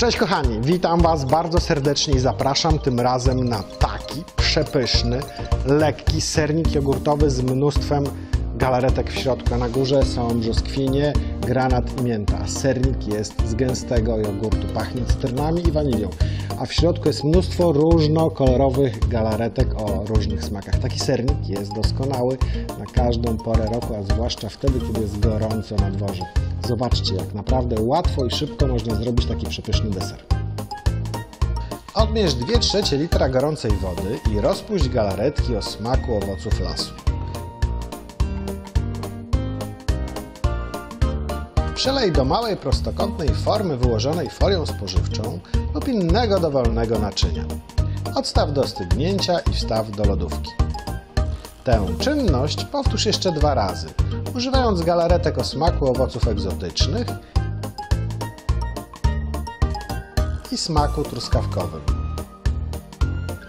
Cześć kochani, witam Was bardzo serdecznie i zapraszam tym razem na taki przepyszny, lekki sernik jogurtowy z mnóstwem galaretek w środku. Na górze są brzoskwinie, granat i mięta. Sernik jest z gęstego jogurtu, pachnie cytrynami i wanilią. A w środku jest mnóstwo różnokolorowych galaretek o różnych smakach. Taki sernik jest doskonały na każdą porę roku, a zwłaszcza wtedy, kiedy jest gorąco na dworze. Zobaczcie, jak naprawdę łatwo i szybko można zrobić taki przepyszny deser. Odmierz 2 trzecie litra gorącej wody i rozpuść galaretki o smaku owoców lasu. Przelej do małej prostokątnej formy wyłożonej folią spożywczą lub innego dowolnego naczynia. Odstaw do stygnięcia i wstaw do lodówki. Tę czynność powtórz jeszcze dwa razy, używając galaretek o smaku owoców egzotycznych i smaku truskawkowym.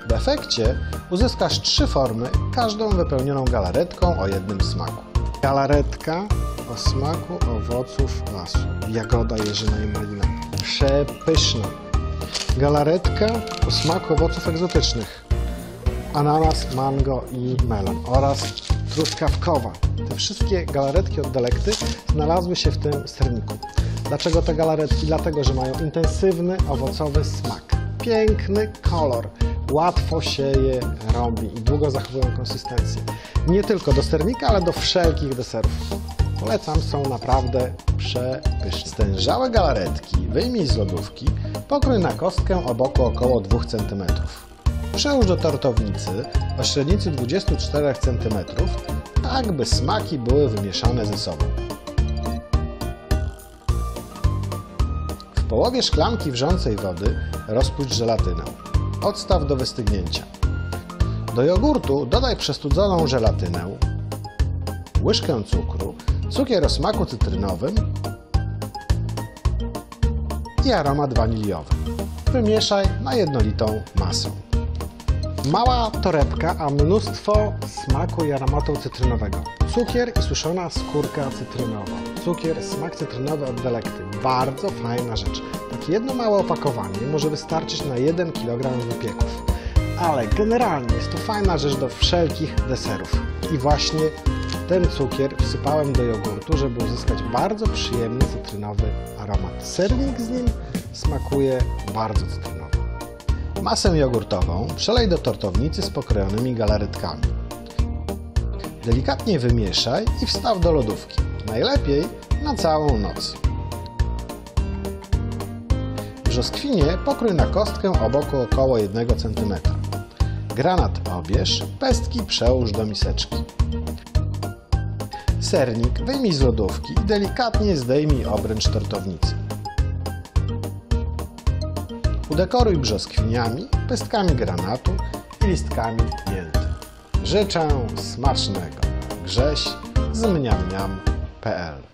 W efekcie uzyskasz trzy formy, każdą wypełnioną galaretką o jednym smaku. Galaretka o smaku owoców lasu. Jagoda, jeżyna i malina. Przepyszna. Galaretka o smaku owoców egzotycznych. Ananas, mango i melon oraz truskawkowa. Te wszystkie galaretki od Delekty znalazły się w tym serniku. Dlaczego te galaretki? Dlatego, że mają intensywny, owocowy smak. Piękny kolor. Łatwo się je robi i długo zachowują konsystencję. Nie tylko do sernika, ale do wszelkich deserów. Polecam, są naprawdę przepyszne. Stężałe galaretki wyjmij z lodówki, pokrój na kostkę o boku około 2 cm. Przełóż do tortownicy o średnicy 24 cm, tak by smaki były wymieszane ze sobą. W połowie szklanki wrzącej wody rozpuść żelatynę. Odstaw do wystygnięcia. Do jogurtu dodaj przestudzoną żelatynę, łyżkę cukru, cukier o smaku cytrynowym i aromat waniliowy. Wymieszaj na jednolitą masę. Mała torebka, a mnóstwo smaku i aromatu cytrynowego. Cukier i suszona skórka cytrynowa. Cukier, smak cytrynowy od Delekty. Bardzo fajna rzecz. Takie jedno małe opakowanie może wystarczyć na 1 kg wypieków. Ale generalnie jest to fajna rzecz do wszelkich deserów. I właśnie ten cukier wsypałem do jogurtu, żeby uzyskać bardzo przyjemny cytrynowy aromat. Sernik z nim smakuje bardzo cytrynowo. Masę jogurtową przelej do tortownicy z pokrojonymi galaretkami. Delikatnie wymieszaj i wstaw do lodówki. Najlepiej na całą noc. Brzoskwinie pokrój na kostkę o około 1 cm. Granat obierz, pestki przełóż do miseczki. Sernik wyjmij z lodówki i delikatnie zdejmij obręcz tortownicy. Udekoruj brzoskwiniami, pestkami granatu i listkami mięty. Życzę smacznego. Grześ z mniamniam.pl